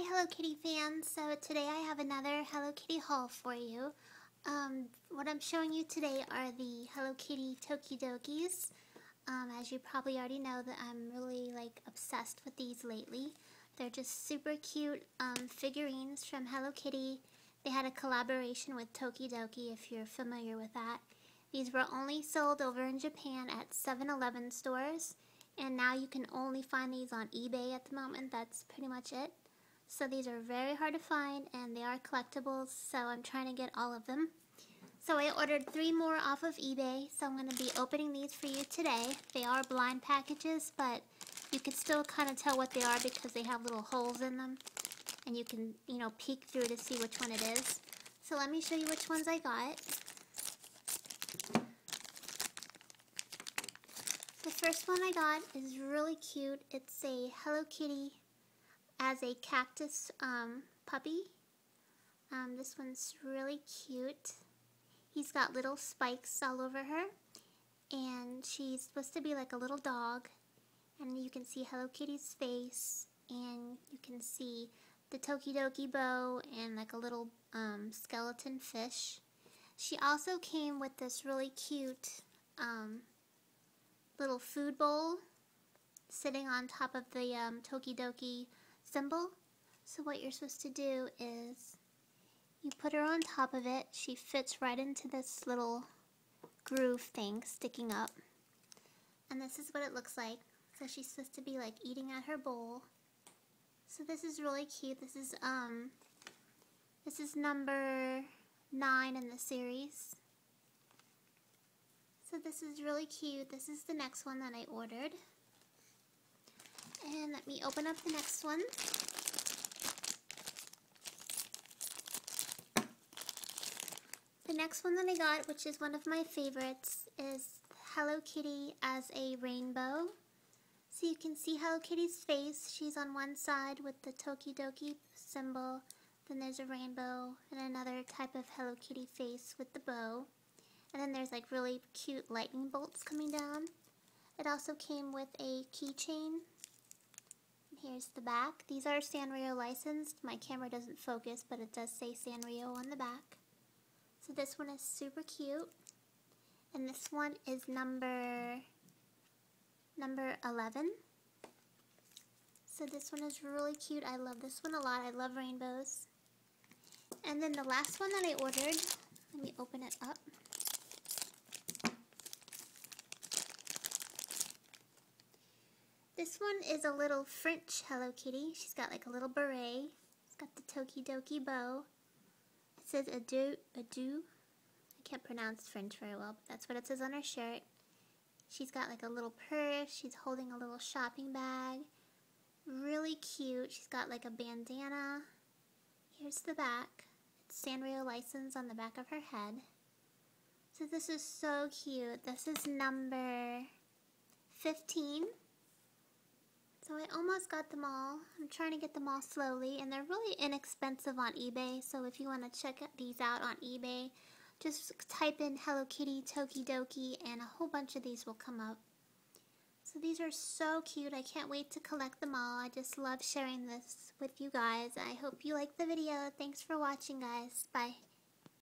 Hi Hello Kitty fans, so today I have another Hello Kitty haul for you. Um, what I'm showing you today are the Hello Kitty Tokidokis. Um, as you probably already know that I'm really like obsessed with these lately. They're just super cute um, figurines from Hello Kitty. They had a collaboration with Tokidoki if you're familiar with that. These were only sold over in Japan at 7-Eleven stores and now you can only find these on eBay at the moment. That's pretty much it. So these are very hard to find and they are collectibles, so I'm trying to get all of them. So I ordered three more off of eBay, so I'm going to be opening these for you today. They are blind packages, but you can still kind of tell what they are because they have little holes in them. And you can, you know, peek through to see which one it is. So let me show you which ones I got. The first one I got is really cute. It's a Hello Kitty as a cactus um, puppy. Um, this one's really cute. He's got little spikes all over her. And she's supposed to be like a little dog. And you can see Hello Kitty's face. And you can see the Tokidoki bow and like a little um, skeleton fish. She also came with this really cute um, little food bowl sitting on top of the um, Tokidoki symbol. So what you're supposed to do is you put her on top of it. She fits right into this little groove thing sticking up. And this is what it looks like. So she's supposed to be like eating at her bowl. So this is really cute. This is um this is number 9 in the series. So this is really cute. This is the next one that I ordered. And let me open up the next one. The next one that I got, which is one of my favorites, is Hello Kitty as a rainbow. So you can see Hello Kitty's face. She's on one side with the Tokidoki symbol. Then there's a rainbow and another type of Hello Kitty face with the bow. And then there's like really cute lightning bolts coming down. It also came with a keychain Here's the back. These are Sanrio licensed. My camera doesn't focus, but it does say Sanrio on the back. So this one is super cute. And this one is number number 11. So this one is really cute. I love this one a lot. I love rainbows. And then the last one that I ordered, let me open it up. This one is a little French Hello Kitty. She's got like a little beret. It's got the Tokidoki bow. It says adieu, adieu. I can't pronounce French very well, but that's what it says on her shirt. She's got like a little purse. She's holding a little shopping bag. Really cute. She's got like a bandana. Here's the back. It's Sanrio license on the back of her head. So this is so cute. This is number 15. So I almost got them all. I'm trying to get them all slowly and they're really inexpensive on eBay. So if you want to check these out on eBay, just type in Hello Kitty Tokidoki and a whole bunch of these will come up. So these are so cute. I can't wait to collect them all. I just love sharing this with you guys. I hope you like the video. Thanks for watching guys. Bye.